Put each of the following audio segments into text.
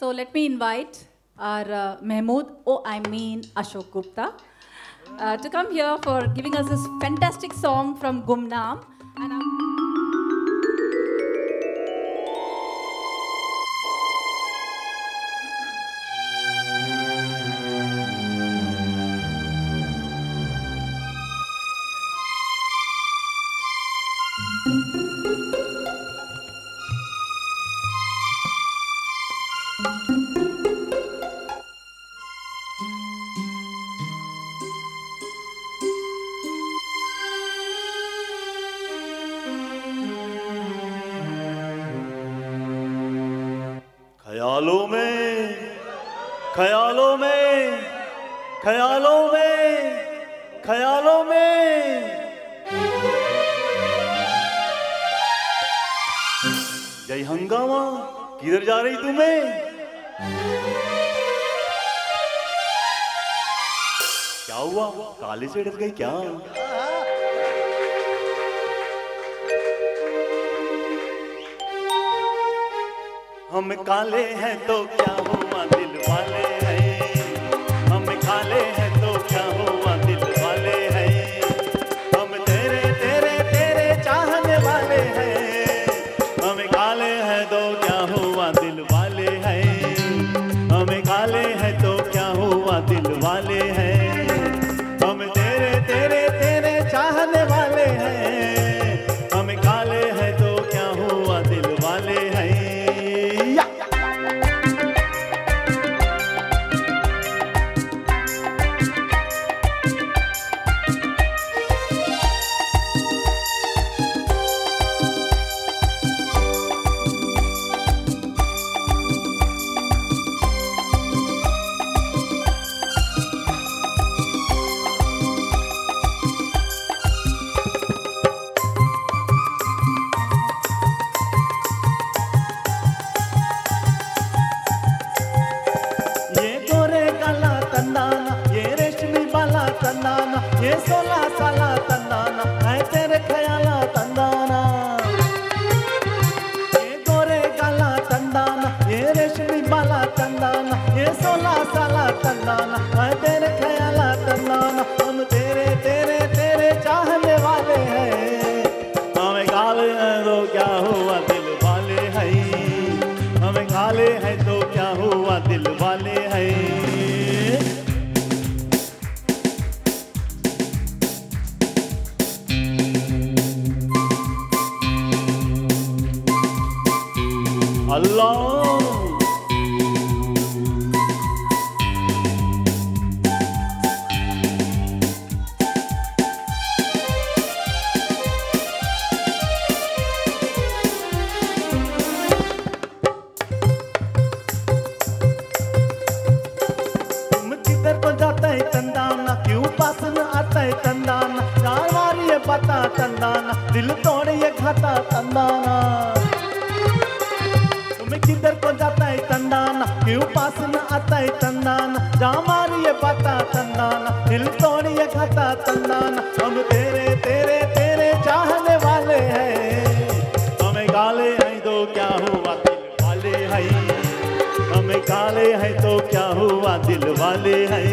So let me invite our uh, Mahmood, oh I mean Ashok Gupta, uh, to come here for giving us this fantastic song from Gumnam. And I'm- ख्यालों में ख्यालों में ख्यालों में ख्यालों में। जय हंगामा, किधर जा रही तुम्हें क्या हुआ? काले से डर गई क्या? हम काले हैं तो क्या हुआ दिल वाले हैं? हम काले हैं तो क्या हुआ दिल वाले हैं? हम तेरे तेरे तेरे चाहने वाले हैं। हम काले हैं तो क्या हुआ दिल वाले Allah जाता है तंदाना, क्यों पास न आता है तंदाना? जा मारिए पता तंदाना, दिल तोड़ ये खाता तंदाना। हम तेरे तेरे तेरे चाहने वाले हैं। हमें गाले हैं तो क्या हुआ दिल वाले हैं? हमें गाले हैं तो क्या हुआ दिल वाले हैं?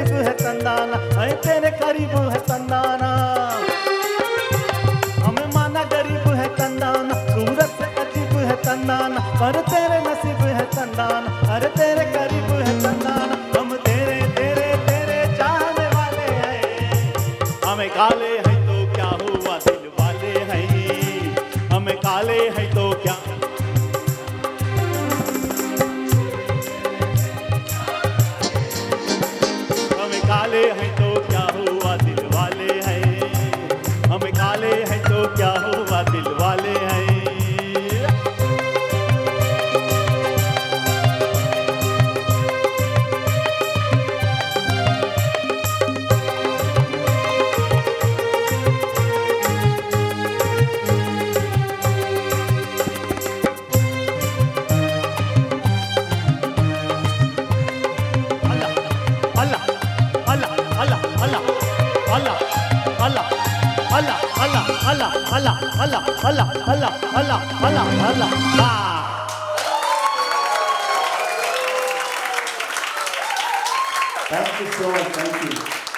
नसीब है तंदाना है तेरे करीब है तंदाना। हमें माना गरीब है तंदाना, सूरत से अजीब है तंदाना, पर तेरे नसीब है तंदाना, अरे तेरे करीब है तंदाना। हम तेरे तेरे तेरे चाहने वाले हैं। हमें काले हैं तो क्या हुआ दिल वाले हैं? हमें काले हैं तो क्या hala thank you so much thank you.